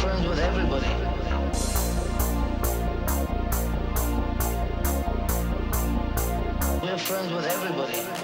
Friends with everybody. We're friends with everybody.